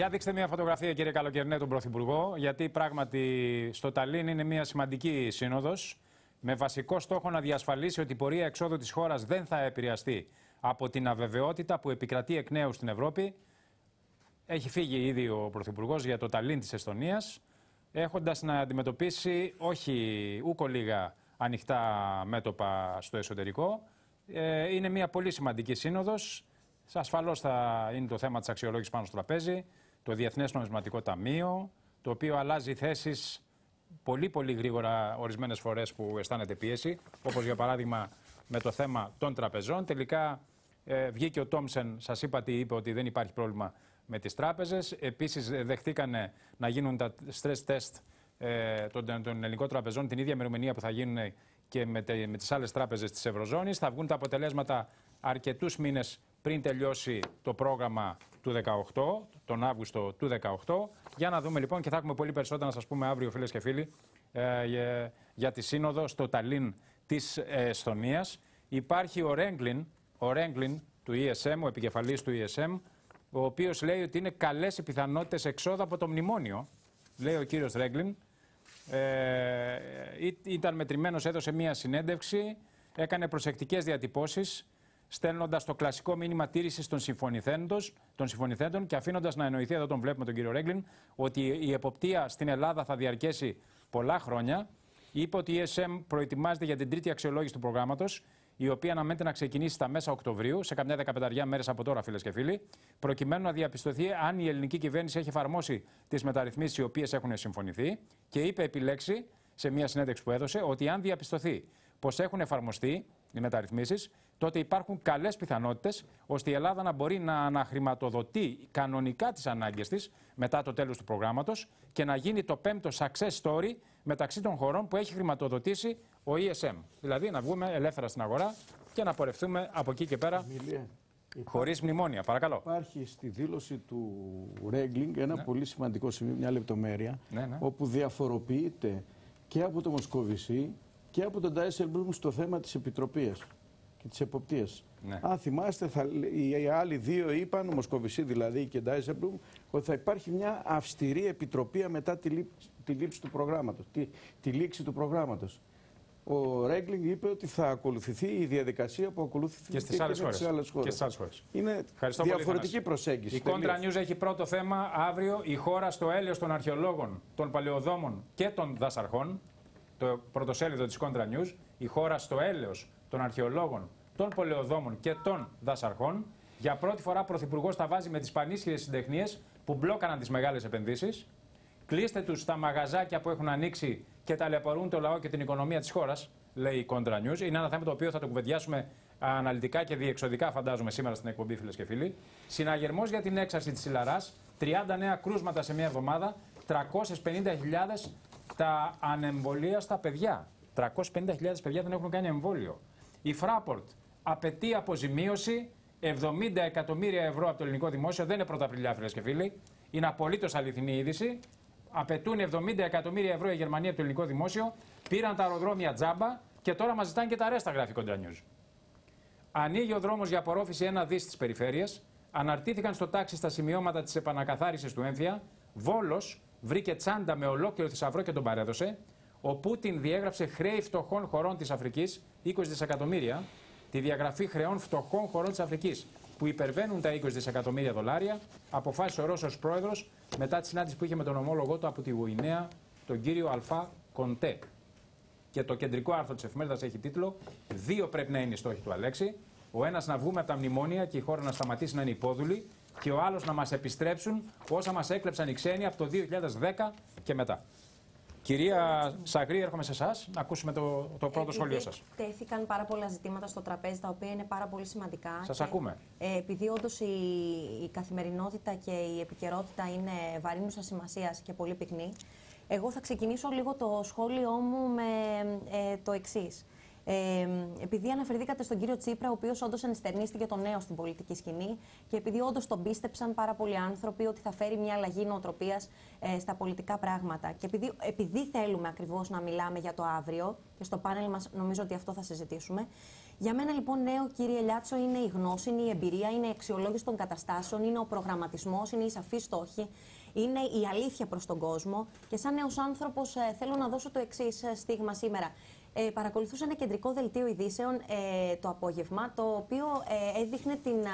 Για δείξτε μια φωτογραφία, κύριε Καλοκαιρνέ, τον Πρωθυπουργό, γιατί πράγματι στο Ταλίν είναι μια σημαντική σύνοδος με βασικό στόχο να διασφαλίσει ότι η πορεία εξόδου της χώρας δεν θα επηρεαστεί από την αβεβαιότητα που επικρατεί εκ νέου στην Ευρώπη. Έχει φύγει ήδη ο Πρωθυπουργός για το Ταλίν της Εστονίας, έχοντας να αντιμετωπίσει όχι ούκο λίγα ανοιχτά μέτωπα στο εσωτερικό. Ε, είναι μια πολύ σημαντική σύνοδος. Ασφαλώς θα είναι το θέμα της αξιολόγησης πάνω στο τραπέζι, το Διεθνές Νομισματικό Ταμείο, το οποίο αλλάζει θέσεις πολύ πολύ γρήγορα ορισμένες φορές που αισθάνεται πίεση, όπως για παράδειγμα με το θέμα των τραπεζών. Τελικά ε, βγήκε ο Τόμσεν, σας είπα τι είπε, ότι δεν υπάρχει πρόβλημα με τις τράπεζες. Επίσης, δεχτήκανε να γίνουν τα stress test ε, των, των ελληνικών τραπεζών την ίδια ημερομηνία που θα γίνουν και με, με τις άλλες τράπεζες της Ευρωζώνης. Θα βγουν τα αποτελέσματα αρκετούς μήνες πριν τελειώσει το πρόγραμμα του 18, τον Αύγουστο του 18. Για να δούμε λοιπόν και θα έχουμε πολύ περισσότερα να σας πούμε αύριο φίλες και φίλοι ε, για, για τη σύνοδο στο Ταλίν της Εσθονίας. Υπάρχει ο Ρέγκλιν, ο Ρέγκλιν του ESM, ο επικεφαλής του ESM, ο οποίος λέει ότι είναι καλές οι πιθανότητες εξόδου από το μνημόνιο, λέει ο κύριος Ρέγκλιν. Ε, ήταν μετρημένος, έδωσε μία συνέντευξη, έκανε προσεκτικές διατυπώσεις, στέλνοντας το κλασικό μήνυμα τήρησης των συμφωνηθέντων και αφήνοντας να εννοηθεί, εδώ τον βλέπουμε τον κύριο Ρέγκλιν, ότι η εποπτεία στην Ελλάδα θα διαρκέσει πολλά χρόνια. Είπε ότι η ESM προετοιμάζεται για την τρίτη αξιολόγηση του προγράμματος, η οποία αναμένεται να ξεκινήσει στα μέσα Οκτωβρίου, σε καμιά δεκαπενταριά μέρες από τώρα, φίλες και φίλοι, προκειμένου να διαπιστωθεί αν η ελληνική κυβέρνηση έχει εφαρμόσει τις μεταρρυθμίσεις οι οποίες έχουν συμφωνηθεί. Και είπε επιλέξει σε μια συνέντευξη που έδωσε ότι αν διαπιστωθεί πως έχουν εφαρμοστεί οι μεταρρυθμίσεις, τότε υπάρχουν καλές πιθανότητες ώστε η Ελλάδα να μπορεί να αναχρηματοδοτεί κανονικά τις ανάγκες της μετά το τέλος του προγράμματος και να γίνει το πέμπτο success story μεταξύ των χωρών που έχει χρηματοδοτήσει ο ESM. Δηλαδή να βγούμε ελεύθερα στην αγορά και να πορευτούμε από εκεί και πέρα. Χωρίς μνημόνια, παρακαλώ. Υπάρχει στη δήλωση του Ρέγκλινγκ ένα ναι. πολύ σημαντικό σημείο, μια λεπτομέρεια, ναι, ναι. όπου διαφοροποιείται και από το Μοσκοβισί και από τον Ντάισελμπλουμ στο θέμα της επιτροπής και της εποπτείας. Ναι. Αν θυμάστε, θα, οι άλλοι δύο είπαν, ο Μοσκοβισή δηλαδή και Ντάισελμπλουμ, ότι θα υπάρχει μια αυστηρή επιτροπή μετά τη, λήψη, τη λήψη του προγράμματος, τη, τη λήξη του προγράμματος. Ο Ρέγκλινγκ είπε ότι θα ακολουθηθεί η διαδικασία που ακολουθήθηκε και στις άλλες χώρες. Είναι Ευχαριστώ διαφορετική πολύ, προσέγγιση. Η Contra News έχει πρώτο θέμα αύριο η χώρα στο έλεος των αρχαιολόγων, των παλαιοδόμων και των δασαρχών το πρωτοσέλιδο της Contra News, η χώρα στο έλεος των αρχαιολόγων, των πολεοδόμων και των δασαρχών. Για πρώτη φορά ο Πρωθυπουργός τα βάζει με τις πανίσχυρες συντεχνίες που μπλόκαναν τις μεγάλες επενδύσεις. Κλείστε τους στα μαγαζάκια που έχουν ανοίξει και ταλαιπωρούν το λαό και την οικονομία της χώρας, λέει η Contra News. Είναι ένα θέμα το οποίο θα το κουβεντιάσουμε αναλυτικά και διεξοδικά, φαντάζομαι, σήμερα στην εκπομπή, φίλες και φίλοι. Συναγερμός για την έξαρση της Ιλαρά, 30 νέα κρούσματα σε μία εβδομάδα, 350.000 τα ανεμβολία παιδιά. 350.000 παιδιά δεν έχουν κάνει εμβόλιο. Η Fraport απαιτεί αποζημίωση 70 εκατομμύρια ευρώ από το ελληνικό δημόσιο. Δεν είναι πρωταπριλιά, φίλες και φίλοι. Είναι απολύτως αληθινή είδηση. Απαιτούν 70 εκατομμύρια ευρώ η Γερμανία από το ελληνικό δημόσιο. Πήραν τα αεροδρόμια τζάμπα και τώρα μας ζητάνε και τα ρέστα, γράφει Κοντρα Ανοίγει ο δρόμος για απορρόφηση ένα δις της περιφέρειας. Αναρτήθηκαν στο τάξη στα σημειώματα της επανακαθάρισης του έμφυα. Βόλος, βρήκε τσάντα με ολόκληρο θησαυρό και τον παρέδωσε. Ο Πούτιν διέγραψε χρέη φτωχών χωρών της Αφρικής, 20 δισεκατομμύρια, τη διαγραφή χρεών φτωχών χωρών της Αφρικής που υπερβαίνουν τα 20 δισεκατομμύρια δολάρια, αποφάσισε ο Ρώσος πρόεδρος μετά τη συνάντηση που είχε με τον ομόλογό του από τη Γουινέα, τον κύριο Αλφά Κοντέ. Και το κεντρικό άρθρο της εφημερίδας έχει τίτλο Δύο πρέπει να είναι οι στόχοι του Αλέξη. Ο ένας να βγούμε από τα μνημόνια και η χώρα να σταματήσει να είναι υπόδουλη και ο άλλος να μας επιστρέψουν όσα μας έκλεψαν οι ξένοι από το 2010 και μετά. Κυρία Σαγρή, έρχομαι σε εσάς να ακούσουμε το, το πρώτο σχόλιο σας. Τέθηκαν πάρα πολλά ζητήματα στο τραπέζι, τα οποία είναι πάρα πολύ σημαντικά. Σας ακούμε. Ε, επειδή όντως η, η καθημερινότητα και η επικαιρότητα είναι βαρύνουσα σημασίας και πολύ πυκνή, εγώ θα ξεκινήσω λίγο το σχόλιο μου με ε, το εξής. Ε, επειδή αναφερθήκατε στον κύριο Τσίπρα, ο οποίος όντως ενστερνίστηκε το νέο στην πολιτική σκηνή και επειδή όντως τον πίστεψαν πάρα πολλοί άνθρωποι ότι θα φέρει μια αλλαγή νοοτροπίας ε, στα πολιτικά πράγματα. Και επειδή, επειδή θέλουμε ακριβώς να μιλάμε για το αύριο, και στο πάνελ μας νομίζω ότι αυτό θα συζητήσουμε, Για μένα λοιπόν νέο κύριε Λιάτσο είναι η γνώση, είναι η εμπειρία, είναι η αξιολόγηση των καταστάσεων, είναι ο προγραμματισμός, είναι η σαφή στόχη, είναι η αλήθεια προς τον κόσμο. Και σαν νέος άνθρωπος ε, θέλω να δώσω το εξής ε, στίγμα σήμερα. Ε, παρακολουθούσα ένα κεντρικό δελτίο ειδήσεων ε, το απόγευμα, το οποίο ε, έδειχνε την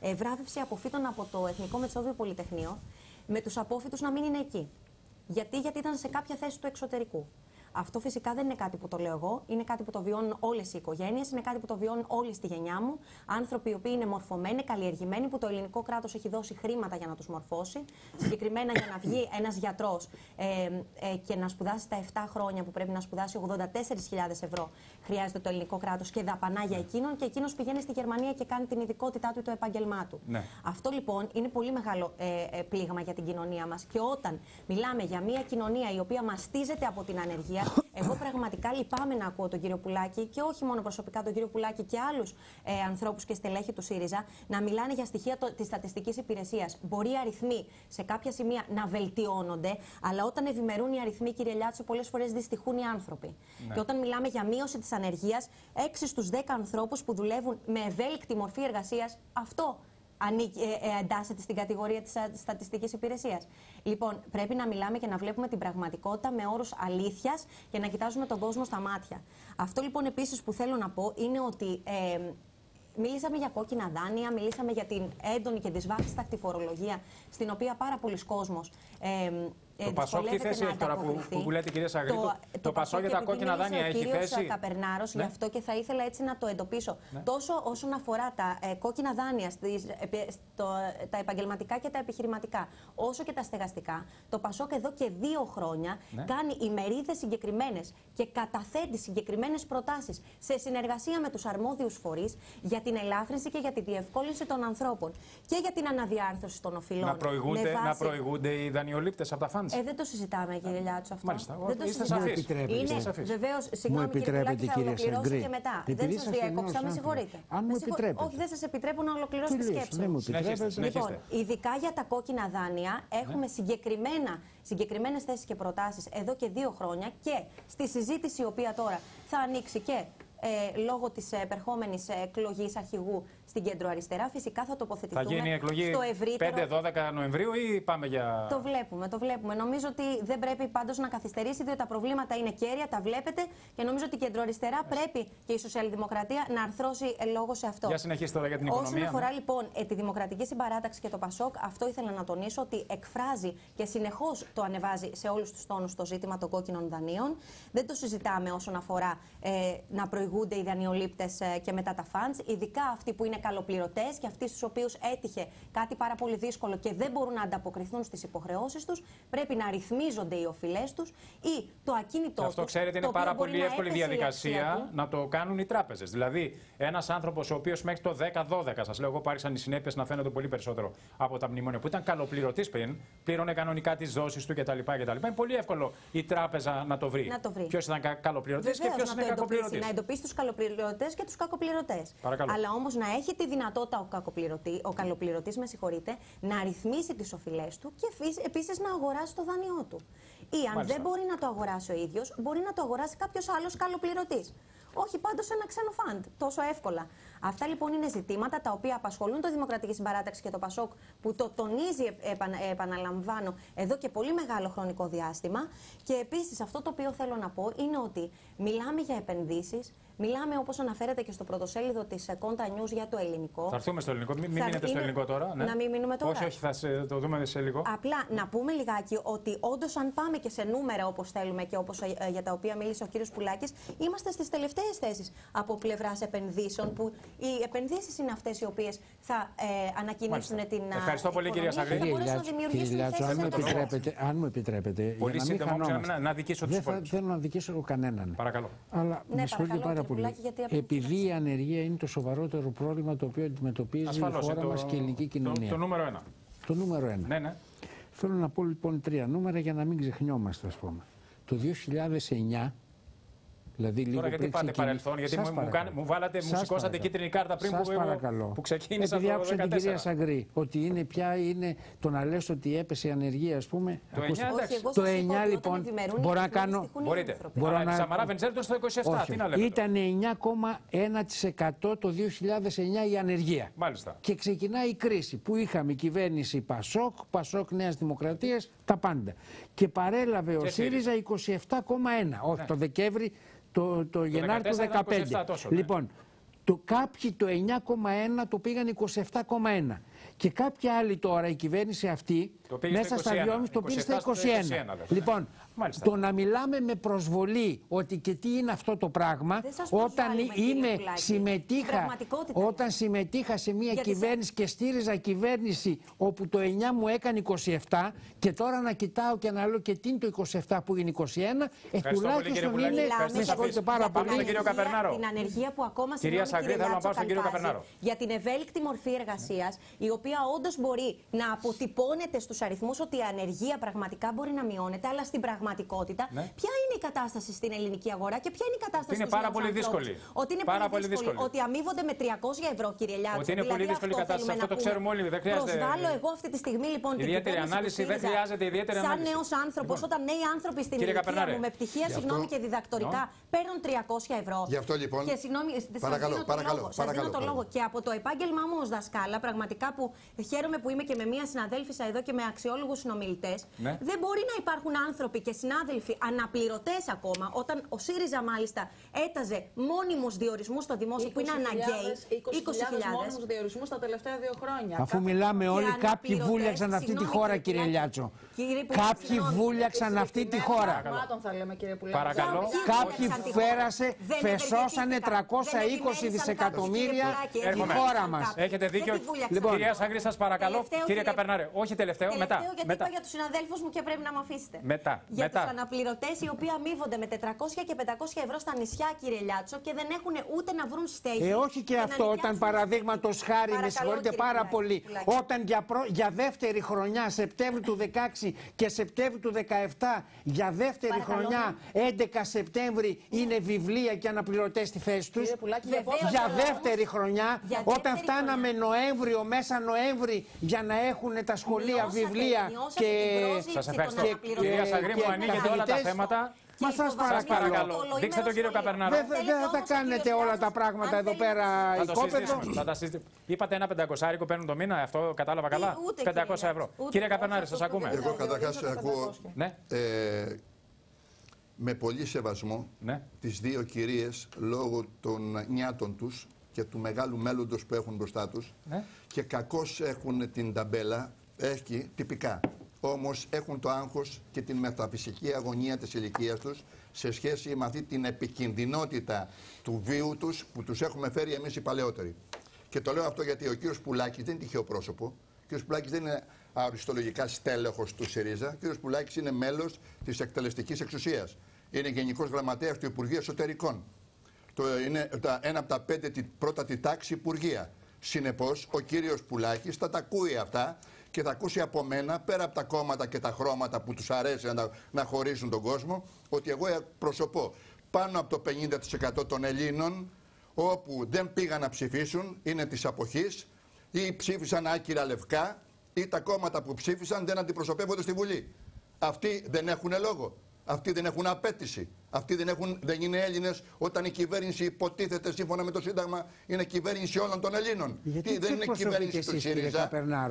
ε, βράβευση αποφύτων από το Εθνικό Μετσόβιο Πολυτεχνείο, με τους απόφυτους να μην είναι εκεί. Γιατί, γιατί ήταν σε κάποια θέση του εξωτερικού. Αυτό φυσικά δεν είναι κάτι που το λέω εγώ. Είναι κάτι που το βιώνουν όλες οι οικογένειες, είναι κάτι που το βιώνουν όλοι στη γενιά μου. Άνθρωποι οι οποίοι είναι μορφωμένοι, καλλιεργημένοι, που το ελληνικό κράτος έχει δώσει χρήματα για να τους μορφώσει. Συγκεκριμένα για να βγει ένας γιατρός ε, ε, και να σπουδάσει τα 7 χρόνια που πρέπει να σπουδάσει 84.000 ευρώ, χρειάζεται το ελληνικό κράτος και δαπανά για εκείνον. Και εκείνος πηγαίνει στη Γερμανία και κάνει την ειδικότητά του το επάγγελμά του. Ναι. Αυτό λοιπόν είναι πολύ μεγάλο ε, ε, πλήγμα για την κοινωνία μας. Και όταν μιλάμε για μια κοινωνία η οποία μαστίζεται από την ανεργία, εγώ πραγματικά λυπάμαι να ακούω τον κύριο Πουλάκη και όχι μόνο προσωπικά τον κύριο Πουλάκη και άλλους ε, ανθρώπους και στελέχη του ΣΥΡΙΖΑ να μιλάνε για στοιχεία της στατιστικής υπηρεσίας. Μπορεί οι αριθμοί σε κάποια σημεία να βελτιώνονται, αλλά όταν ευημερούν οι αριθμοί, κύριε Λιάτσο, πολλές φορές δυστυχούν οι άνθρωποι. Ναι. Και όταν μιλάμε για μείωση της ανεργίας, 6 στους 10 ανθρώπους που δουλεύουν με ευέλικτη μορφή εργασίας, αυτό ανήκει, ε, ε, εντάσσεται στην κατηγορία της στατιστικής υπηρεσίας. Λοιπόν, πρέπει να μιλάμε και να βλέπουμε την πραγματικότητα με όρους αλήθειας και να κοιτάζουμε τον κόσμο στα μάτια. Αυτό λοιπόν επίσης που θέλω να πω είναι ότι ε, Μίλησαμε για κόκκινα δάνεια, μιλήσαμε για την έντονη και δυσβάσταχτη φορολογία, στην οποία πάρα πολλοί κόσμος ε, το ε, Πασό τι θέση έχει τώρα που, που, λέτε κυρία Σαγρή, το, το, το Πασό για τα κόκκινα δάνεια έχει θέση; Καπερνάρο, ναι. γι' αυτό και θα ήθελα έτσι να το εντοπίσω. Ναι. Τόσο όσον αφορά τα ε, κόκκινα δάνεια, στις, στο, τα επαγγελματικά και τα επιχειρηματικά, όσο και τα στεγαστικά, το Πασόκ εδώ και δύο χρόνια ναι. κάνει ημερίδες συγκεκριμένες και καταθέτει συγκεκριμένες προτάσεις σε συνεργασία με τους αρμόδιους φορείς για την ελάφρυνση και για τη διευκόλυνση των ανθρώπων και για την αναδιάρθρωση των οφειλών. Να προηγούνται, βάση... να προηγούνται οι δανειολήπτες από τα φάντα. Ε, δεν το συζητάμε, κύριε Λιάτσο αυτό. Μάλιστα. Δεν το είστε σαφείς. Είναι βεβαίως, συγγνώμη, κύριε Λιάτσο, θα ολοκληρώσω και μετά. Δεν σας διέκοψα, με συγχωρείτε. Αν μου επιτρέπετε. Όχι, δεν σας επιτρέπω να ολοκληρώσω τη σκέψη. Δεν μου επιτρέπετε. Λοιπόν, ειδικά για τα κόκκινα δάνεια έχουμε συγκεκριμένα συγκεκριμένες θέσεις και προτάσεις εδώ και δύο χρόνια και στη συζήτηση η οποία τώρα θα ανοίξει και ε, λόγω της επερχόμενης εκλογής αρχηγού στην κέντρο αριστερά. Φυσικά θα τοποθετηθούμε θα γίνει η εκλογή στο ευρύτερο. 5-12 Νοεμβρίου ή πάμε για. Το βλέπουμε, το βλέπουμε. Νομίζω ότι δεν πρέπει πάντως να καθυστερήσει, διότι τα προβλήματα είναι κέρια, τα βλέπετε και νομίζω ότι η κέντρο αριστερά πρέπει και η Σοσιαλδημοκρατία να αρθρώσει λόγο σε αυτό. Για συνεχίστε τώρα για την οικονομία. Όσον αφορά ναι. λοιπόν ε, τη Δημοκρατική Συμπαράταξη και το ΠΑΣΟΚ, αυτό ήθελα να τονίσω ότι εκφράζει και συνεχώς το ανεβάζει σε όλους τους τόνους το ζήτημα των κόκκινων δανείων. Δεν το συζητάμε όσον αφορά ε, να προηγούνται οι δανειολήπτες ε, και μετά τα φαντς, ειδικά αυτοί που είναι καλοπληρωτές και αυτοί στους οποίους έτυχε κάτι πάρα πολύ δύσκολο και δεν μπορούν να ανταποκριθούν στις υποχρεώσεις τους, πρέπει να ρυθμίζονται οι οφειλές τους ή το ακίνητό του. Αυτό ξέρετε είναι πάρα πολύ εύκολη διαδικασία να το κάνουν οι τράπεζες. Δηλαδή, ένας άνθρωπος ο οποίος μέχρι το 10-12, σας λέω εγώ, πάρισαν οι συνέπειες να φαίνονται πολύ περισσότερο από τα μνημόνια, που ήταν καλοπληρωτής πριν, πλήρωνε κανονικά τις δόσεις του κτλ. Είναι πολύ εύκολο η τράπεζα να το βρει. βρει. Ποιος ήταν καλοπληρωτής και ποιος είναι κακοπληρωτή. Να εντοπίσει τους καλοπληρωτές και τους κακοπληρωτές. Αλλά όμως να έχει τη δυνατότητα ο, κακοπληρωτή, ο καλοπληρωτής, με συγχωρείτε, να ρυθμίσει τις οφειλές του και επίσης να αγοράσει το δάνειό του. Ή αν δεν μπορεί να το αγοράσει ο ίδιος, μπορεί να το αγοράσει κάποιος άλλος καλοπληρωτής. Όχι πάντως ένα ξένο φαντ, τόσο εύκολα. Αυτά λοιπόν είναι ζητήματα τα οποία απασχολούν το Δημοκρατική Συμπαράταξη και το ΠΑΣΟΚ, που το τονίζει, επαναλαμβάνω, εδώ και πολύ μεγάλο χρονικό διάστημα. Και επίσης αυτό το οποίο θέλω να πω είναι ότι μιλάμε για επενδύσεις, Μιλάμε, όπως αναφέρεται και στο πρωτοσέλιδο της Conta News για το ελληνικό. Θα έρθουμε στο ελληνικό. Μην, μην μείνετε στο ελληνικό τώρα. Ναι. Να μην μείνουμε τώρα. Όχι, όχι, θα σε, το δούμε σε λίγο. Απλά να πούμε λιγάκι ότι όντως, αν πάμε και σε νούμερα όπως θέλουμε και όπως ε, για τα οποία μίλησε ο κύριος Πουλάκης, είμαστε στις τελευταίες θέσεις από πλευράς επενδύσεων. Που οι επενδύσεις είναι αυτές οι οποίες θα ε, ανακοινήσουν Μάλιστα. την. Ευχαριστώ πολύ, κυρία Σαγρή. Αν μου επιτρέπετε. Πολύ σύντομα, να αδικήσω τους Δεν θέλω να αδικήσω κανέναν. Παρακαλώ. Αλλά με συγχωρείτε πάρα πολύ. Επειδή η ανεργία είναι το σοβαρότερο πρόβλημα το οποίο αντιμετωπίζει Ασφαλώς, η χώρα μας και η ελληνική κοινωνία. Το, το νούμερο ένα. Το νούμερο ένα. Ναι, ναι. Θέλω να πω λοιπόν τρία νούμερα για να μην ξεχνιόμαστε, ας πούμε. Το 2009, Δηλαδή, λίγο Τώρα γιατί πάτε παρελθόν, γιατί μου, μου, μου, βάλατε, μου σηκώσατε κίτρινη κάρτα πριν που, που ξεκίνησα Επειδή άκουσα την κυρία Σαγκρή ότι είναι πια είναι το να λες ότι έπεσε η ανεργία, ας πούμε. Το 9, εντάξει. Το 9 λοιπόν, μπορώ να κάνω... Μπορείτε. Μπορώ να... Σαμαρά Βενζέλτο στο 27, τι να λέμε. Ήταν 9,1% το 2009 η ανεργία. Μάλιστα. Και ξεκινάει η κρίση που είχαμε κυβέρνηση Πασόκ, Πασόκ Νέας Δημοκρατίας, τα πάντα. Και παρέλαβε ο ΣΥΡΙΖΑ 27,1. Όχι, ναι. το Δεκέμβρη το, το, Γενάρη του 2015. Λοιπόν, το κάποιοι το 9,1 το πήγαν 27,1. Και κάποια άλλη τώρα η κυβέρνηση αυτή μέσα στα 2,5 το πήρε στα 21. 21 λοιπόν, Μάλιστα. το να μιλάμε με προσβολή ότι και τι είναι αυτό το πράγμα όταν είμαι, συμμετείχα, όταν συμμετείχα σε μια κυβέρνηση σε... και στήριζα κυβέρνηση όπου το 9 μου έκανε 27 και τώρα να κοιτάω και να λέω και τι είναι το 27 που είναι 21 ε, τουλάχιστον είναι με συγχωρείτε πάρα πολύ. την ανεργία που ακόμα Κυρία Σαγκρή θέλω να πάω στον κύριο Καπερνάρο. για την ευέλικτη μορφή εργασίας η οποία όντως μπορεί να αποτυπώνεται στους αριθμούς ότι η ανεργία πραγματικά μπορεί να μειώνεται, αλλά στην πραγματικότητα ναι. ποια είναι η κατάσταση στην ελληνική αγορά και ποια είναι η κατάσταση Είναι πάρα πολύ δύσκολη. Ότι είναι πάρα πολύ δύσκολη. Ότι αμείβονται με 300 ευρώ, κύριε Λιάτσο. Ότι είναι δηλαδή, πολύ δύσκολη η κατάσταση. Αυτό το ξέρουμε όλοι. Δεν χρειάζεται. Προσβάλλω εγώ αυτή τη στιγμή λοιπόν ιδιαίτερη ανάλυση. Δεν χρειάζεται ιδιαίτερη ανάλυση. Σαν νέος άνθρωπος, λοιπόν. όταν νέοι άνθρωποι στην ηλικία μου με πτυχία συγγνώμη και διδακτορικά παίρνουν 300 ευρώ. Γι' αυτό λοιπόν. Και συγγνώμη, παρακαλώ, παρακαλώ. Σας δίνω το λόγο. Και από το επάγγελμά μου ως δασκάλα, πραγματικά που χαίρομαι που είμαι και με μία συναδέλφισσα εδώ και με αξιόλογους συνομιλητές. Ναι. Δεν μπορεί να υπάρχουν άνθρωποι και συνάδελφοι αναπληρωτές ακόμα, όταν ο ΣΥΡΙΖΑ μάλιστα έταζε μόνιμους διορισμούς στο δημόσιο που είναι αναγκαίοι. 20.000 μόνιμους διορισμούς τα τελευταία δύο χρόνια. Αφού μιλάμε όλοι, κάποιοι βούλιαξαν αυτή τη χώρα, κύριε Λιάτσο. Κάποιοι βούλιαξαν αυτή τη χώρα. Παρακαλώ. Κάποιοι φέρασε, φεσώσανε 320 δισεκατομμύρια η χώρα μας. Έχετε δίκιο. Λοιπόν, κυρία Σαγκρή, σας παρακαλώ. Κύριε Καπερνάρε, όχι τελευταίο, μετά. Γιατί μετά. είπα για τους συναδέλφους μου και πρέπει να με αφήσετε. Μετά. Για τους αναπληρωτές οι οποίοι αμείβονται με 400 και 500 ευρώ στα νησιά, κύριε Λιάτσο, και δεν έχουν ούτε να βρουν στέγη. Ε, όχι και, αυτό, όταν παραδείγματος χάρη, με συγχωρείτε πάρα πολύ, όταν για, για δεύτερη χρονιά, Σεπτέμβρη του 16 και Σεπτέμβρη του 17, για δεύτερη χρονιά, 11 Σεπτέμβρη, είναι βιβλία και αναπληρωτές στη θέση τους. Για δεύτερη χρονιά, όταν φτάναμε Νοέμβριο, μέσα Νοέμβρη, για να έχουν τα σχολεία βιβλία και. Σα ευχαριστώ. Κυρία Σαγρή, μου ανοίγετε όλα τα θέματα. Μα σας παρακαλώ. παρακαλώ. Δείξτε τον κύριο Καπερνάρο. Δεν θα τα κάνετε όλα τα πράγματα εδώ πέρα οικόπεδο. Θα τα συζητήσουμε. Είπατε ένα πεντακοσάρικο παίρνουν το μήνα, αυτό κατάλαβα καλά. 500 ευρώ. Κύριε Καπερνάρη, σας ακούμε. Εγώ καταρχάς ακούω. Ναι. Ε, με πολύ σεβασμό ναι. τις δύο κυρίες λόγω των νιάτων τους και του μεγάλου μέλλοντος που έχουν μπροστά τους ναι. και κακώς έχουν την ταμπέλα, έχει τυπικά. Όμως έχουν το άγχος και την μεταφυσική αγωνία της ηλικίας τους σε σχέση με αυτή την επικινδυνότητα του βίου τους που τους έχουμε φέρει εμείς οι παλαιότεροι. Και το λέω αυτό γιατί ο κύριος Πουλάκης δεν είναι τυχαίο πρόσωπο. Ο κύριος Πουλάκης δεν είναι αριστολογικά στέλεχος του ΣΥΡΙΖΑ. Ο κύριος Πουλάκης είναι μέλος της εκτελεστικής εξουσίας είναι Γενικός Γραμματέας του Υπουργείου Εσωτερικών. Το είναι ένα από τα πέντε πρώτα τη τάξη Υπουργεία. Συνεπώς, ο κύριος Πουλάκης θα τα ακούει αυτά και θα ακούσει από μένα, πέρα από τα κόμματα και τα χρώματα που τους αρέσει να, να χωρίζουν τον κόσμο, ότι εγώ προσωπώ πάνω από το 50% των Ελλήνων όπου δεν πήγαν να ψηφίσουν, είναι της αποχής ή ψήφισαν άκυρα λευκά ή τα κόμματα που ψήφισαν δεν αντιπροσωπεύονται στη Βουλή. Αυτοί δεν έχουν λόγο. Αυτοί δεν έχουν απέτηση. Αυτοί δεν, έχουν, δεν είναι Έλληνες όταν η κυβέρνηση υποτίθεται σύμφωνα με το Σύνταγμα είναι κυβέρνηση όλων των Ελλήνων. Γιατί δεν είναι κυβέρνηση του ΣΥΡΙΖΑ;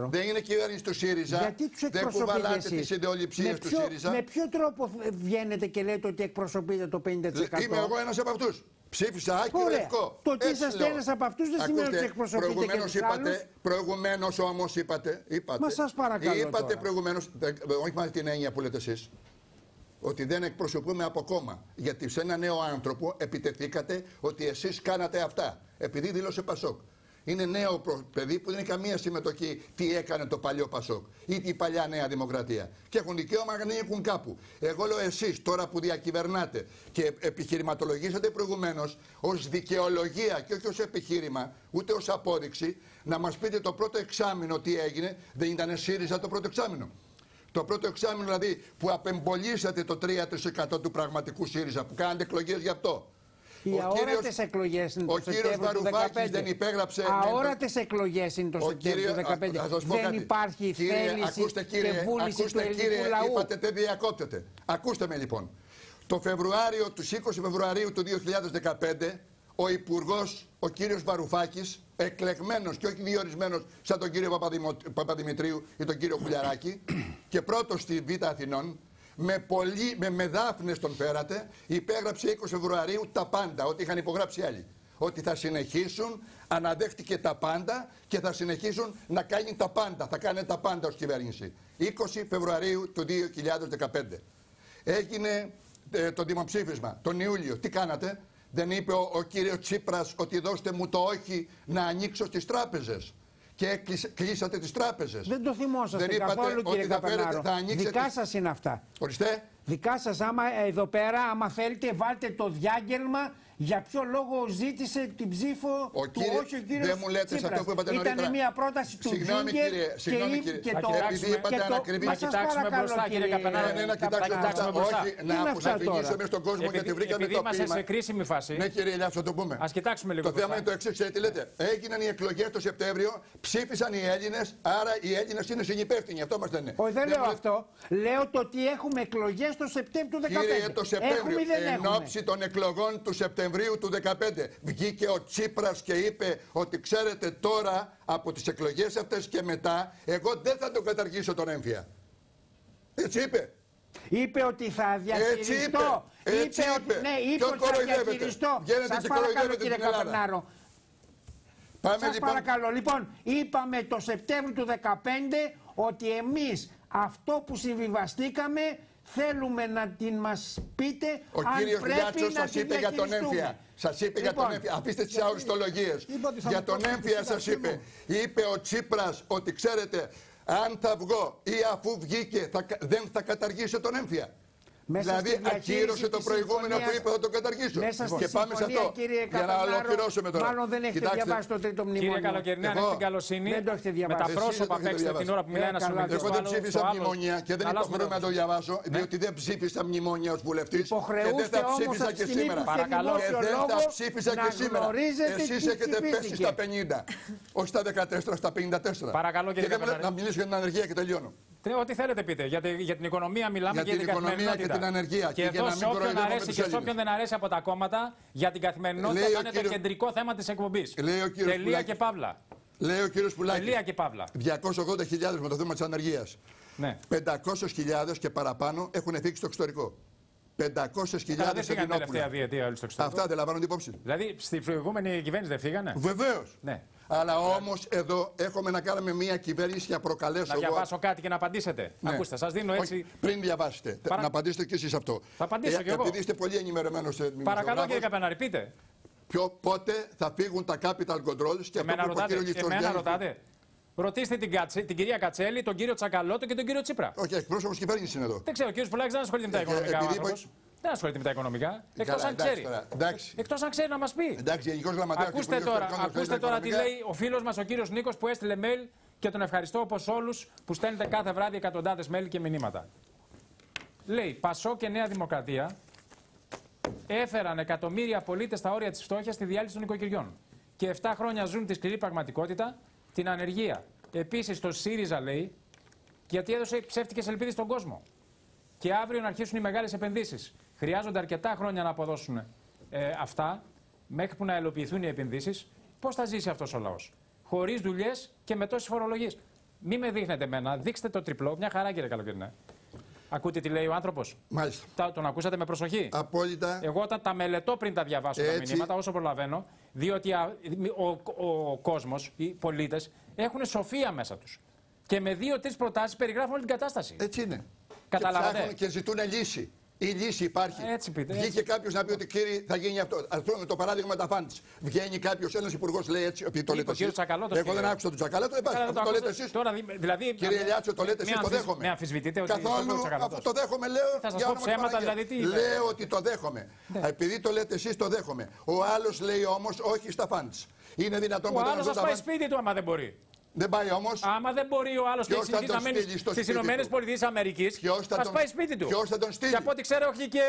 Δεν είναι κυβέρνηση του ΣΥΡΙΖΑ; Γιατί δεν κουβαλάτε τις ιδεολειψίες του ΣΥΡΙΖΑ; Με ποιο τρόπο βγαίνετε και λέτε ότι εκπροσωπείτε το 50%. Είμαι εγώ ένας από αυτούς. Ψήφισα άκυρο λευκό. Το ότι είσαστε ένας από αυτούς δεν σημαίνει ότι εκπροσωπείτε και τους είπατε, Προηγουμένως όμως είπατε, είπατε. Μα σας παρακαλώ. Είπατε προηγουμένω. Όχι με την έννοια που λέτε εσείς ότι δεν εκπροσωπούμε από κόμμα. Γιατί σε ένα νέο άνθρωπο επιτεθήκατε ότι εσείς κάνατε αυτά. Επειδή δήλωσε Πασόκ. Είναι νέο παιδί που δεν έχει καμία συμμετοχή τι έκανε το παλιό Πασόκ ή η παλιά Νέα Δημοκρατία. Και έχουν δικαίωμα να ανήκουν κάπου. Εγώ λέω εσείς τώρα που διακυβερνάτε και επιχειρηματολογήσατε προηγουμένως ως δικαιολογία και όχι ως επιχείρημα, ούτε ως απόδειξη, να μας πείτε το πρώτο εξάμεινο τι έγινε. Δεν ήταν ΣΥΡΙΖΑ το πρώτο εξάμεινο. Το πρώτο εξάμεινο δηλαδή που απεμπολίσατε το 3% του πραγματικού ΣΥΡΙΖΑ, που κάνατε εκλογές γι' αυτό. Οι αόρατες εκλογές είναι το Σεπτέμβριο του 2015. δεν υπέγραψε. Αόρατες εκλογές είναι το Σεπτέμβριο του 2015. Δεν υπάρχει θέληση και βούληση του ελληνικού λαού. Είπατε δεν διακόπτεται. Ακούστε με λοιπόν. Το Φεβρουάριο τους 20 Φεβρουαρίου του 2015 ο Υπουργός, ο κύριος Βαρουφάκης, εκλεγμένος και όχι διορισμένος σαν τον κύριο Παπαδημητρίου ή τον κύριο Κουλιαράκη, και πρώτος στη Β' Αθηνών, με, πολύ, με, με δάφνες τον φέρατε, υπέγραψε 20 Φεβρουαρίου τα πάντα, ότι είχαν υπογράψει άλλοι. Ότι θα συνεχίσουν, αναδέχτηκε τα πάντα και θα συνεχίσουν να κάνει τα πάντα. Θα κάνει τα πάντα ως κυβέρνηση. 20 Φεβρουαρίου του 2015. Έγινε ε, το δημοψήφισμα τον Ιούλιο. Τι κάνατε, δεν είπε ο, ο κύριος Τσίπρας ότι δώστε μου το όχι να ανοίξω στις τράπεζες και κλείσατε τις τράπεζες. Δεν το θυμόσαστε δεν καθόλου κύριε Καπενάρο. Δικά σας είναι αυτά. Ορίστε. Δικά σας άμα εδώ πέρα άμα θέλετε βάλτε το διάγγελμα για ποιο λόγο ζήτησε την ψήφο ο του κύριε, όχι ο κύριος Δεν μου λέτε σε αυτό που είπατε νωρίτερα. Ήταν μια πρόταση του Συγγνώμη κύριε, συγγνώμη κύριε. Και το, επειδή είπατε ανακριβή. Να κοιτάξουμε μπροστά κύριε Καπενάρα. Ναι, να κοιτάξουμε μπροστά. Όχι, να αφηγήσουμε στον κόσμο γιατί βρήκαμε το πείμα. είμαστε σε κρίσιμη φάση. Ναι κύριε Λιάψο, το πούμε. Ας κοιτάξουμε λίγο Το θέμα είναι το εξής, ξέρετε τι λέτε. Έγιναν οι εκλογές το Σεπτέμβριο, ψήφισαν οι Έλληνες, άρα οι Έλληνες είναι συνυπεύθυνοι. Αυτό μας λένε. Όχι, δεν λέω αυτό. Λέω το ότι έχουμε εκλογές το Σεπτέμβριο του 2015. Κύριε, το Σεπτέμβριο, εν ώψη των εκλογών του Σεπτεμβρίου του 2015, βγήκε ο Τσίπρας και είπε ότι ξέρετε τώρα από τις εκλογές αυτές και μετά εγώ δεν θα το καταργήσω τον έμφυα. Έτσι είπε. Είπε ότι θα διαχειριστώ. Έτσι είπε. Έτσι είπε. Ότι, ναι, είπε ότι θα διαχειριστώ. Σας παρακαλώ κύριε Καπερνάρο. Πάμε Σας λοιπόν... παρακαλώ. Λοιπόν, είπαμε το Σεπτέμβριο του 2015 ότι εμείς αυτό που συμβιβαστήκαμε θέλουμε να την μας πείτε Ο αν κύριος πρέπει να σας είπε για τον έμφυα. Σας είπε για τον λοιπόν, έμφυα. Αφήστε τις αοριστολογίες. Για τον έμφυα σας είπε. Είπε ο Τσίπρας ότι ξέρετε, αν θα βγω ή αφού βγήκε, θα, δεν θα καταργήσω τον έμφυα. Μέσα δηλαδή ακύρωσε το προηγούμενο που είπε θα το καταργήσω. Μέσα και πάμε σε αυτό. για να ολοκληρώσουμε τώρα. Μάλλον δεν έχετε Κοιτάξτε. διαβάσει το τρίτο μνημόνιο. Κύριε Καλοκαιρινή, αν έχετε την καλοσύνη. Δεν το έχετε διαβάσει. Με τα πρόσωπα που έχετε την ώρα που μιλάει ένας ομιλητής. Εγώ δεν ψήφισα μνημόνια και δεν υποχρεώμαι να το διαβάσω, ναι. διότι δεν ψήφισα μνημόνια ως βουλευτής. Και δεν τα ψήφισα και σήμερα. Παρακαλώ. Και δεν τα ψήφισα και σήμερα. Εσείς έχετε πέσει στα 50. Όχι στα 14, στα 54. Παρακαλώ κύριε Να μιλήσω για την ανεργία και τελειώνω. Ό,τι θέλετε πείτε. Για, για την οικονομία μιλάμε για, για την οικονομία και την ανεργία. Και, και εδώ σε όποιον αρέσει και σε όποιον δεν αρέσει από τα κόμματα, για την καθημερινότητα θα είναι κύριο... το κεντρικό θέμα της εκπομπής. Τελεία και παύλα. Λέει ο κύριος Πουλάκης. Τελεία και παύλα. 280.000 με το θέμα της ανεργίας. Ναι. 500.000 και παραπάνω έχουν φύγει στο εξωτερικό. 500.000 δεν φύγανε τελευταία διετία όλοι στο εξωτερικό. Αυτά δεν λαμβάνουν υπόψη. Δηλαδή στην προηγούμενη κυβέρνηση δεν φύγανε; Βεβαίως. Ναι. Αλλά όμως εδώ έχουμε να κάνουμε μια κυβέρνηση για προκαλέσω. Να διαβάσω κάτι και να απαντήσετε. Ναι. Ακούστε, σας δίνω έτσι. Όχι, πριν διαβάσετε, Παρα... να απαντήσετε κι εσείς αυτό. Θα απαντήσω ε, κι εγώ. Επειδή είστε πολύ ενημερωμένος σε Παρακαλώ κύριε Καπενάρη, πείτε. Ποιο, πότε θα φύγουν τα capital controls και εμένα αυτό που ρωτάτε, ο Εμένα ρωτάτε. Ρωτήστε την, Κατσέ, την κυρία Κατσέλη, τον κύριο Τσακαλώτο και τον κύριο Τσίπρα. Όχι, εκπρόσωπος κυβέρνησης είναι εδώ. Δεν ξέρω, ο κύριος Πουλάκη δεν ασχολείται με τα ε, οικονομικά. Δεν ασχολείται με τα οικονομικά. Εκτός αν ξέρει. Εκτός αν ξέρει να μας πει. Εντάξει, γενικός γραμματέας. Ακούστε τώρα, ακούστε τώρα τι λέει ο φίλος μας ο κύριος Νίκος που έστειλε mail και τον ευχαριστώ όπως όλους που στέλνετε κάθε βράδυ εκατοντάδες mail και μηνύματα. Λέει Πασό και Νέα Δημοκρατία έφεραν εκατομμύρια πολίτες στα όρια της φτώχειας στη διάλυση των οικοκυριών. Και 7 χρόνια ζουν τη σκληρή πραγματικότητα, την ανεργία. Επίσης το ΣΥΡΙΖΑ λέει, γιατί έδωσε ψεύτικες ελπίδες στον κόσμο. Και αύριο να αρχίσουν οι μεγάλες επενδύσεις. Χρειάζονται αρκετά χρόνια να αποδώσουν ε, αυτά, μέχρι που να ελοποιηθούν οι επενδύσεις. Πώς θα ζήσει αυτός ο λαός; Χωρίς δουλειές και με τόσες φορολογίες. Μην με δείχνετε εμένα, δείξτε το τριπλό. Μια χαρά, κύριε Καλοκαιρινέ. Ακούτε τι λέει ο άνθρωπος; Μάλιστα. τον ακούσατε με προσοχή; Απόλυτα. Εγώ όταν τα μελετώ πριν τα διαβάσω Έτσι. τα μηνύματα, όσο προλαβαίνω, διότι ο, ο, ο κόσμος, οι πολίτες, έχουν σοφία μέσα τους. Και με δύο-τρεις προτάσεις περιγράφουν όλη την κατάσταση. Έτσι είναι. Καταλάβατε; Και, και ζητούν λύση. Η λύση υπάρχει. Έτσι πείτε. Βγήκε κάποιος να πει ότι κύριε θα γίνει αυτό. Α πούμε το παράδειγμα τα φάντ. Βγαίνει κάποιος, ένας υπουργός λέει έτσι, ότι το λέτε εσείς. Εγώ δεν άκουσα τον Τσακαλά, το υπάρχει. Το, το λέτε εσείς. Δηλαδή, κύριε Λιάτσο, το λέτε εσείς, το δέχομαι. Με αμφισβητείτε ότι Καθόλου, αφού το δέχομαι, λέω. Θα σας πω ψέματα, δηλαδή τι. Λέω ότι το δέχομαι. Ναι. Επειδή το λέτε εσείς, το δέχομαι. Ο άλλος λέει όμως όχι στα φάντ. Είναι δυνατόν Ο άλλος θα πάει σπίτι του άμα δεν μπορεί. Δεν πάει όμως. Άμα δεν μπορεί ο άλλος και έχει να μένει στις Ηνωμένες Πολιτείες Αμερικής, ας πάει σπίτι του. Ποιος θα τον στείλει; Και από ό,τι ξέρω, έχει και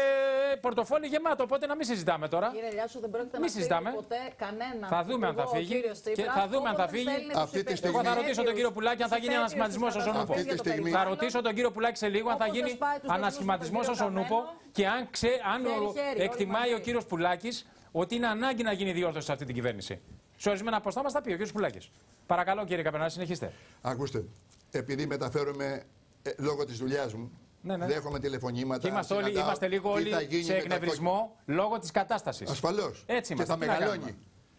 πορτοφόλι γεμάτο. Οπότε να μην συζητάμε τώρα. Κύριε Λιάσου, δεν πρόκειται μην να συζητάμε. ποτέ κανένα. Θα δούμε αν θα φύγει. Και θα δούμε αν θα φύγει. Εγώ θα ρωτήσω τον κύριο Πουλάκη αν θα γίνει ανασχηματισμός ως Ονούπο. Θα ρωτήσω τον κύριο Πουλάκη σε λίγο αν θα γίνει ανασχηματισμός ως Ονούπο και αν εκτιμάει ο κύριος Πουλάκης ότι είναι ανάγκη να γίνει διόρθωση σε αυτή την κυβέρνηση. Σε ορισμένα ποστά μας τα πει ο κ. Πουλάκης. Παρακαλώ κύριε Καπενά, συνεχίστε. Ακούστε, επειδή μεταφέρομαι ε, λόγω της δουλειάς μου, ναι, ναι. δέχομαι τηλεφωνήματα. Και είμαστε, όλοι, είμαστε λίγο όλοι σε εκνευρισμό λόγω της κατάστασης. Ασφαλώς. Έτσι Και θα μεγαλώνει.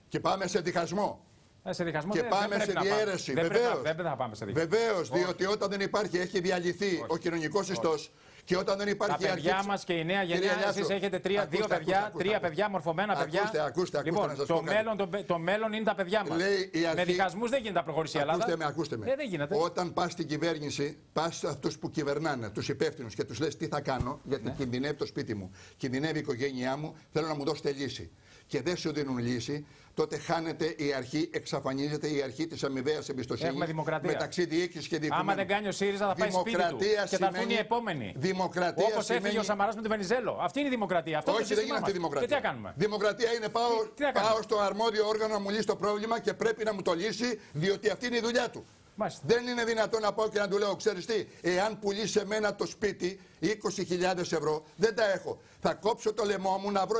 Και πάμε σε διχασμό. Ε, σε διχασμό και δεν, πάμε δεν σε διαίρεση. Βεβαίως. Δεν, δεν, θα πάμε σε διχασμό. Βεβαίως, διότι όταν δεν υπάρχει, έχει διαλυθεί ο κοινωνικός ιστό και όταν δεν υπάρχει Τα παιδιά αρχή... μας και η νέα γενιά, εσείς έχετε τρία, ακούστε, δύο παιδιά, ακούστε, τρία παιδιά, μορφωμένα παιδιά. Ακούστε, ακούστε, λοιπόν, ακούστε, το, μέλλον, το, το, μέλλον είναι τα παιδιά μας. Αρχή... Με διχασμού δεν γίνεται να προχωρήσει η Ελλάδα. Ακούστε με, ακούστε με. Ε, δεν γίνεται. Όταν πας στην κυβέρνηση, πας σε αυτούς που κυβερνάνε, τους υπεύθυνους και τους λες τι θα κάνω, γιατί ναι. κινδυνεύει το σπίτι μου, κινδυνεύει η οικογένειά μου, θέλω να μου δώσετε λύση. Και δεν σου δίνουν λύση, τότε χάνεται η αρχή, εξαφανίζεται η αρχή της αμοιβαίας εμπιστοσύνης μεταξύ διοίκησης και διοικητή. Άμα δεν κάνει ο ΣΥΡΙΖΑ θα πάει σπίτι του και θα έρθουν οι επόμενοι. Δημοκρατία Όπως σημαίνει... έφυγε ο Σαμαράς με τον Βενιζέλο. Αυτή είναι η δημοκρατία. Αυτό Όχι, δεν είναι αυτή η δημοκρατία. Και τι κάνουμε; Δημοκρατία είναι πάω, πάω στο αρμόδιο όργανο να μου λύσει το πρόβλημα και πρέπει να μου το λύσει, διότι αυτή είναι η δουλειά του. Μάλιστα. Δεν είναι δυνατόν να πάω και να του λέω: Ξέρεις τι, εάν πουλήσει σε μένα το σπίτι 20.000 ευρώ, δεν τα έχω. Θα κόψω το λαιμό μου να βρω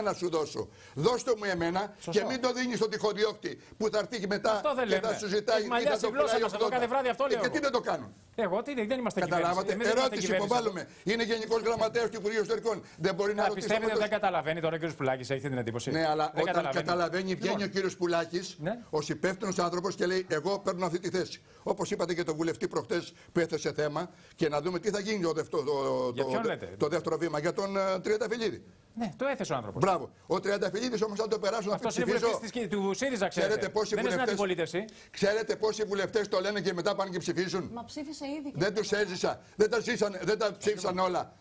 21 να σου δώσω. Δώστε μου εμένα Σωστό. και μην το δίνεις στον τυχοδιώκτη που θα έρθει μετά και θα σου ζητάει. Έχει μαλλιάσει η γλώσσα μας εδώ κάθε βράδυ αυτό λέω. Και τι δεν το κάνουν. Εγώ τι δεν είμαστε Καταλάβατε. Κυβέρνηση. Ερώτηση που βάλουμε. Είναι γενικός γραμματέας του Υπουργείου Ιστορικών. Δεν μπορεί να ρωτήσει. Πιστεύετε ότι δεν καταλαβαίνει τώρα ο κ. Πουλάκης, έχετε την εντύπωση; Ναι, αλλά όταν καταλαβαίνει, βγαίνει ο κ. Πουλάκης ως υπεύθυνος άνθρωπος και λέει: Εγώ παίρνω αυτή τη θέση. Όπως είπατε και το βουλευτή προχτές που έθεσε θέμα και να δούμε τι θα γίνει το, δεύτερο, το, το, το δεύτερο βήμα για τον uh, Τριανταφυλλίδη. Ναι, το έθεσε ο άνθρωπος. Μπράβο. Ο Τριανταφυλλίδης όμως θα το περάσουν αυτό είναι βουλευτής του ΣΥΡΙΖΑ, ξέρετε. ξέρετε πόσοι Δεν βουλευτές, είναι Ξέρετε πόσοι βουλευτές το λένε και μετά πάνε και ψηφίζουν. Μα ψήφισε ήδη. Δεν τους έζησα. Δεν τα, ζήσαν, δεν τα ψήφισαν όλα.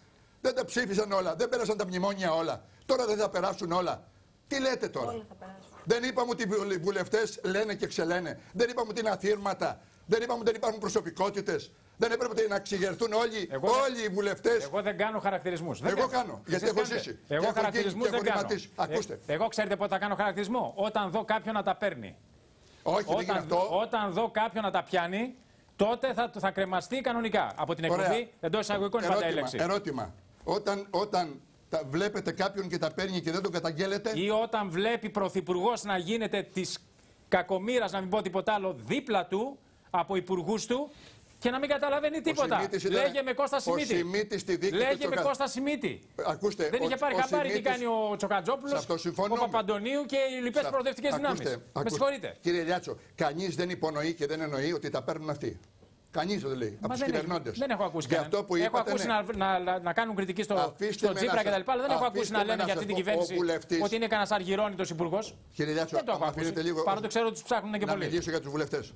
Δεν τα ψήφισαν όλα. Δεν πέρασαν τα μνημόνια όλα. Τώρα δεν θα περάσουν όλα. Τι λέτε τώρα; Όλα θα περάσουν. Δεν είπαμε ότι οι βουλευτές λένε και ξελένε. Δεν είπαμε ότι είναι αθήρματα. Δεν είπαμε ότι δεν υπάρχουν προσωπικότητες. Δεν έπρεπε να ξηγερθούν όλοι, εγώ, όλοι οι βουλευτές. Εγώ δεν κάνω χαρακτηρισμούς. Εγώ κάνω. Γιατί έχω ζήσει. Εγώ χαρακτηρισμούς δεν κάνω. Ακούστε. Ε, εγώ ξέρετε πότε θα κάνω χαρακτηρισμό; Όταν δω κάποιον να τα παίρνει. Όχι, όταν, δεν αυτό. Όταν δω κάποιον να τα πιάνει, τότε θα, θα κρεμαστεί κανονικά. Από την εκπομπή εντός εισαγωγικών είναι πάντα έλεξη. Ερώτημα. Όταν, όταν τα βλέπετε κάποιον και τα παίρνει και δεν τον καταγγέλλετε; Ή όταν βλέπει πρωθυπουργός να γίνεται της κακομήρα, να μην πω τίποτα άλλο, δίπλα του από υπουργούς του και να μην καταλαβαίνει τίποτα. Λέγε με Κώστα Σιμίτη. Λέγε με Κώστα Σιμίτη. Ακούστε, Δεν είχε πάρει χαμπάρι τι κάνει ο Τσοκατζόπουλος, ο Παπαντονίου και οι λοιπές προοδευτικές δυνάμεις. Με συγχωρείτε. Κύριε Λιάτσο, κανείς δεν υπονοεί και δεν εννοεί ότι τα παίρνουν αυτοί. Κανείς δεν λέει. από τους κυβερνώντες. Δεν έχω ακούσει και αυτό που είπατε, Έχω ακούσει ναι. να, να, να, κάνουν κριτική στο, στο Τσίπρα κτλ. Αλλά δεν έχω ακούσει να λένε για αυτή την κυβέρνηση ότι είναι κανένας αργυρώνητος υπουργός. Κύριε Λιάτσο, δεν το έχω ακούσει. Παρότι ξέρω ότι τους ψάχνουν και πολύ. Να μιλήσω για τους βουλευτές.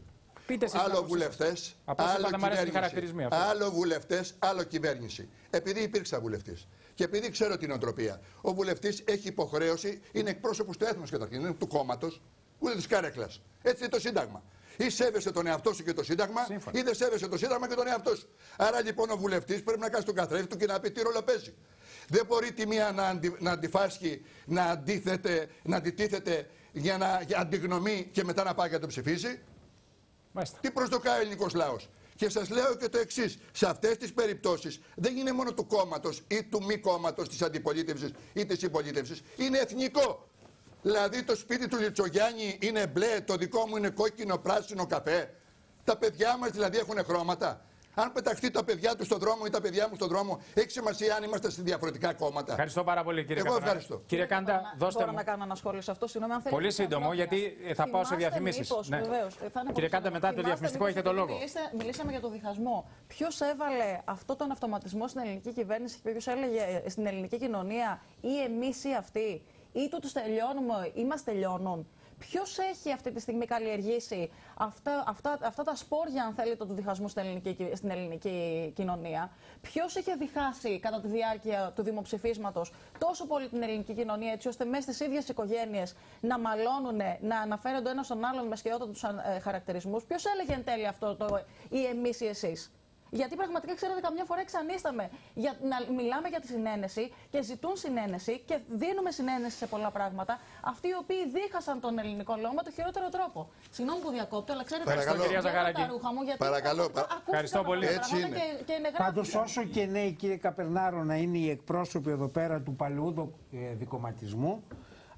Πείτε άλλο βουλευτές, άλλο κυβέρνηση. Άλλο βουλευτές, άλλο κυβέρνηση. Επειδή υπήρξα βουλευτής και επειδή ξέρω την οτροπία, ο βουλευτής έχει υποχρέωση, είναι εκπρόσωπος του έθνους καταρχήν, είναι του κόμματος, ούτε της κάρεκλα. Έτσι είναι το Σύνταγμα. Ή σέβεσαι τον εαυτό σου και το Σύνταγμα, Σύμφωνα. ή δεν σέβεσαι το Σύνταγμα και τον εαυτό σου. Άρα λοιπόν ο βουλευτής πρέπει να κάνει τον καθρέφτη του και να πει τι ρόλο παίζει. Δεν μπορεί τη μία να, αντι, να αντιφάσκει, να, αντίθεται, να αντιτίθεται για να για αντιγνωμεί και μετά να πάει και το ψηφίσει. Μάλιστα. Τι προσδοκάει ο ελληνικός λαός; Και σας λέω και το εξής: Σε αυτές τις περιπτώσεις δεν είναι μόνο του κόμματος ή του μη κόμματος της αντιπολίτευσης ή της συμπολίτευσης. Είναι εθνικό. Δηλαδή το σπίτι του Λιτσογιάννη είναι μπλε, το δικό μου είναι κόκκινο, πράσινο, καφέ. Τα παιδιά μας δηλαδή έχουν χρώματα. Αν πεταχτεί τα παιδιά του στον δρόμο ή τα παιδιά μου στον δρόμο, έχει σημασία αν είμαστε σε διαφορετικά κόμματα. Ευχαριστώ πάρα πολύ, κύριε Εγώ ευχαριστώ. Κύριε Κάντα, δώστε Μπορώ να κάνω ένα σχόλιο σε αυτό, συγγνώμη αν Πολύ σύντομο, γιατί θα πάω σε διαφημίσεις. Ναι. Ε, κύριε Κάντα, μετά το διαφημιστικό έχετε το λόγο. Μιλήσαμε για το διχασμό. Ποιος έβαλε αυτό τον αυτοματισμό στην ελληνική κυβέρνηση και ποιος έλεγε στην ελληνική κοινωνία ή εμείς ή αυτοί. Ή το του τελειώνουμε ή μας τελειώνουν; Ποιος έχει αυτή τη στιγμή καλλιεργήσει αυτά, αυτά, αυτά τα σπόρια, αν θέλετε, του διχασμού στην ελληνική, στην ελληνική κοινωνία; Ποιος έχει διχάσει κατά τη διάρκεια του δημοψηφίσματος τόσο πολύ την ελληνική κοινωνία, έτσι ώστε μέσα στις ίδιες οικογένειες να μαλώνουν, να αναφέρονται ένας στον άλλον με σκαιότατου ε, χαρακτηρισμούς; Ποιος έλεγε εν τέλει αυτό το ή εμείς ή εσείς; Γιατί πραγματικά ξέρετε, καμιά φορά εξανίσταμε για να μιλάμε για τη συνένεση και ζητούν συνένεση και δίνουμε συνένεση σε πολλά πράγματα. Αυτοί οι οποίοι δίχασαν τον ελληνικό λαό με το χειρότερο τρόπο. Συγγνώμη που διακόπτω, αλλά ξέρετε, Παρακαλώ, κυρία τα ρούχα μου. Γιατί Παρακαλώ. Ευχαριστώ πολύ. Έτσι είναι. Και, και Πάντως, όσο και νέοι, κύριε Καπερνάρο, να είναι οι εκπρόσωποι εδώ πέρα του παλαιού ε, δικοματισμού,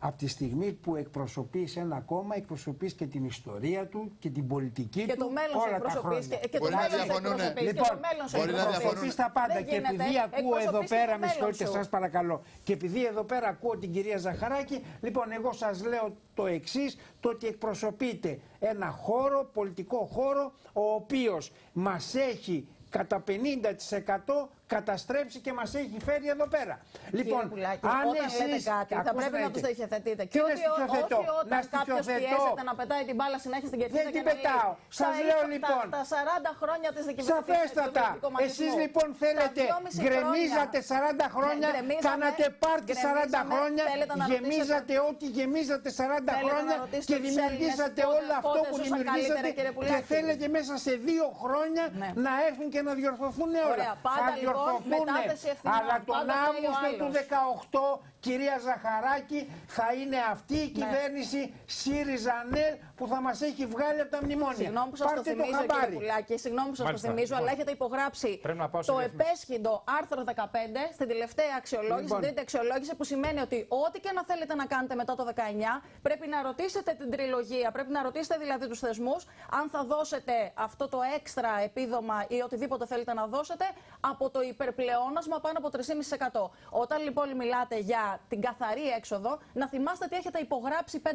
από τη στιγμή που εκπροσωπείς ένα κόμμα, εκπροσωπείς και την ιστορία του και την πολιτική και του. Το μέλλον όλα τα χρόνια. Και, και μπορεί να διαφωνούν. Λοιπόν, μπορεί να διαφωνούν. τα πάντα. Και επειδή ακούω εδώ πέρα, με συγχωρείτε, σας παρακαλώ. Και επειδή εδώ πέρα ακούω την κυρία Ζαχαράκη, λοιπόν, εγώ σας λέω το εξής: το ότι εκπροσωπείτε ένα χώρο, πολιτικό χώρο, ο οποίος μας έχει κατά 50% καταστρέψει και μας έχει φέρει εδώ πέρα. Λοιπόν, Πουλάκη, αν εσείς. κάτι, θα πρέπει να του στοιχειοθετείτε. Και ότι όχι όταν κάποιος πιέζεται να πετάει την μπάλα συνέχεια στην κερκίδα. Δεν την πετάω. Σας λέω λοιπόν. Τα 40 χρόνια της διακυβέρνηση. Σαφέστατα. Εσείς λοιπόν θέλετε. Γκρεμίζατε 40 χρόνια. Κάνατε πάρτι 40 χρόνια. Γεμίζατε ό,τι γεμίζατε 40 χρόνια και δημιουργήσατε όλο αυτό που δημιουργήσατε. Και θέλετε μέσα σε δύο χρόνια ναι. να έρθουν και να διορθωθούν όλα. Θα Λοιπόν, αλλά τον Αύγουστο του 18 κυρία Ζαχαράκη, θα είναι αυτή η ναι. κυβέρνηση ΣΥΡΙΖΑ ΝΕΛ που θα μας έχει βγάλει από τα μνημόνια. Συγγνώμη που σας το θυμίζω, το κύριε Πουλάκη, συγγνώμη που σας το θυμίζω, αλλά έχετε υπογράψει το επέσχυντο άρθρο 15 στην τελευταία αξιολόγηση, λοιπόν. την τρίτη αξιολόγηση, που σημαίνει ότι ό,τι και να θέλετε να κάνετε μετά το 19, πρέπει να ρωτήσετε την τριλογία, πρέπει να ρωτήσετε δηλαδή τους θεσμούς, αν θα δώσετε αυτό το έξτρα επίδομα ή οτιδήποτε θέλετε να δώσετε από το υπερπλεόνασμα πάνω από 3,5%. Όταν λοιπόν μιλάτε για την καθαρή έξοδο, να θυμάστε ότι έχετε υπογράψει 5,1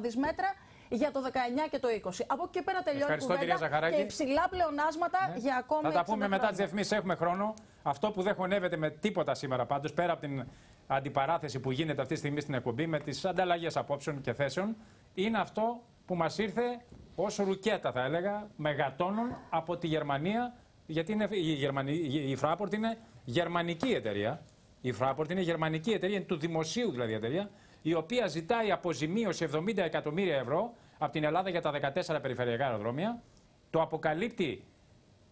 δις μέτρα για το 19 και το 20. Από εκεί και πέρα τελειώνει η κουβέντα και υψηλά πλεονάσματα ναι. για ακόμη Θα τα πούμε μετά τις διαφημίσει. Έχουμε χρόνο. Αυτό που δεν χωνεύεται με τίποτα σήμερα πάντως, πέρα από την αντιπαράθεση που γίνεται αυτή τη στιγμή στην εκπομπή με τις ανταλλαγές απόψεων και θέσεων, είναι αυτό που μας ήρθε ως ρουκέτα, θα έλεγα, μεγατόνων από τη Γερμανία. Γιατί είναι, η, Γερμανική, η Fraport είναι γερμανική εταιρεία. Η Fraport είναι γερμανική εταιρεία, του δημοσίου δηλαδή εταιρεία, η οποία ζητάει αποζημίωση 70 εκατομμύρια ευρώ από την Ελλάδα για τα 14 περιφερειακά αεροδρόμια. Το αποκαλύπτει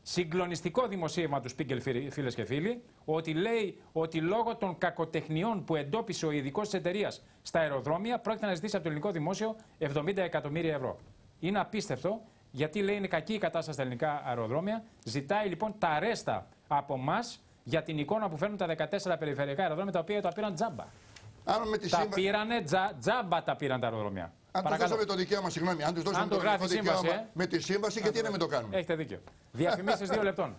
συγκλονιστικό δημοσίευμα του Σπίγκελ, φίλε και φίλοι, ότι λέει ότι λόγω των κακοτεχνιών που εντόπισε ο ειδικός της εταιρείας στα αεροδρόμια, πρόκειται να ζητήσει από το ελληνικό δημόσιο 70 εκατομμύρια ευρώ. Είναι απίστευτο, γιατί λέει είναι κακή η κατάσταση στα ελληνικά αεροδρόμια. Ζητάει λοιπόν τα ρέστα από εμά για την εικόνα που φέρνουν τα 14 περιφερειακά αεροδρόμια τα οποία τα πήραν τζάμπα. Άρα με τη τα σύμβα... πήρανε τζα... τζάμπα τα πήραν τα αεροδρόμια. Αν του δώσαμε το δικαίωμα, συγγνώμη, αν τους δώσαμε το, το δικαίωμα ε; με τη σύμβαση, γιατί να μην το κάνουμε; Έχετε δίκιο. Διαφημίσεις δύο λεπτών.